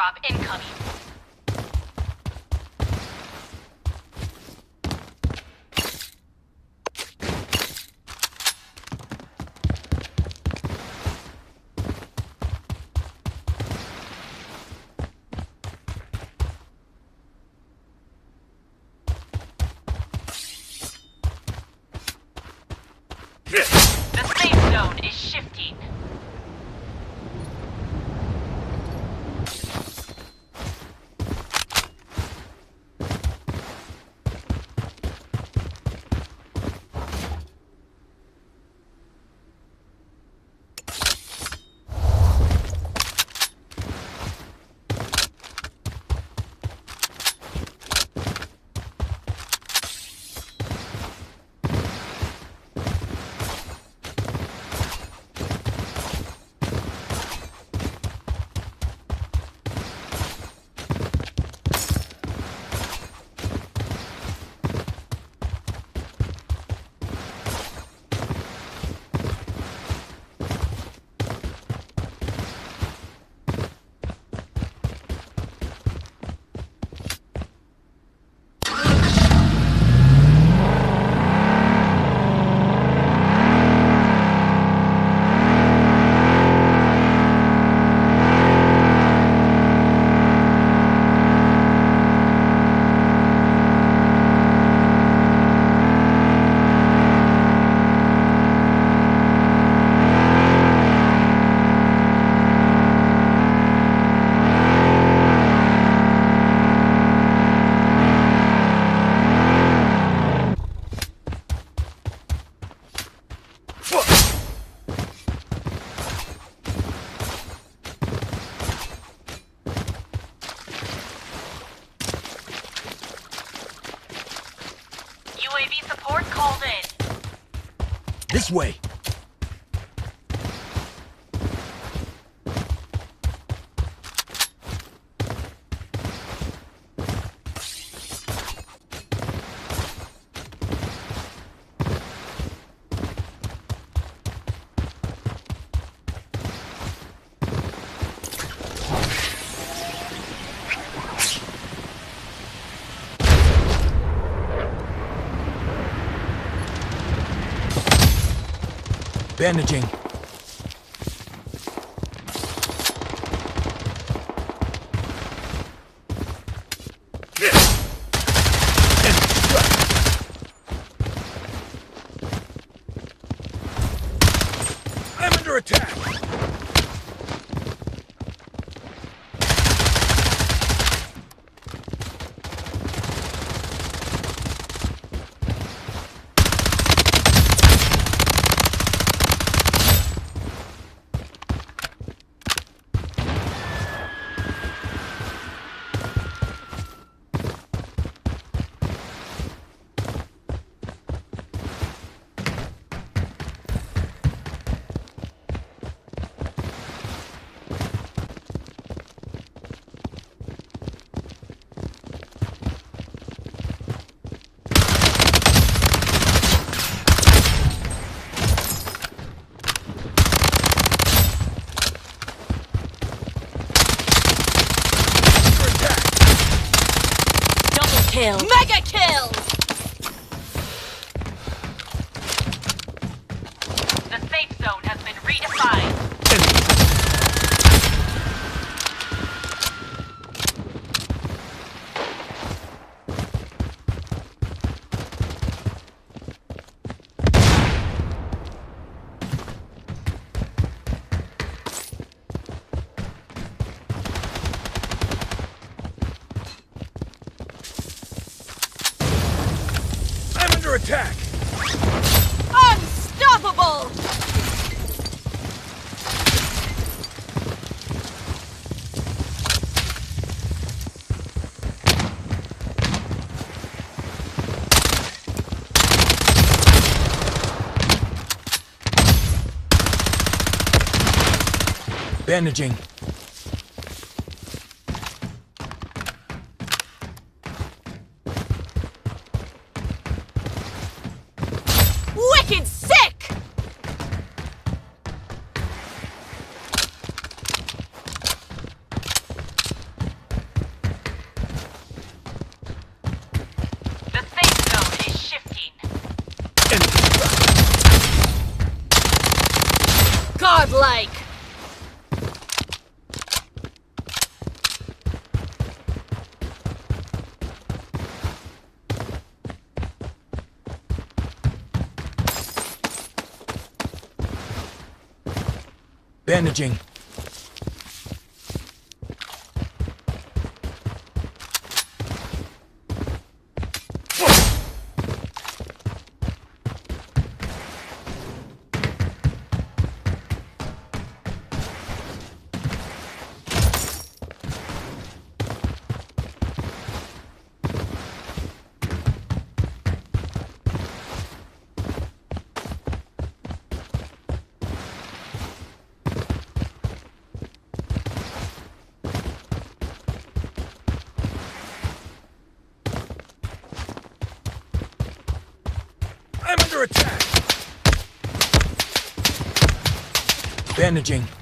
airdrop incoming. Support called in. This way. Bandaging. I'm under attack! Under attack! Double kill. Mega kill! Under attack! Unstoppable! Bandaging. Bandaging. I'm attack! Bandaging.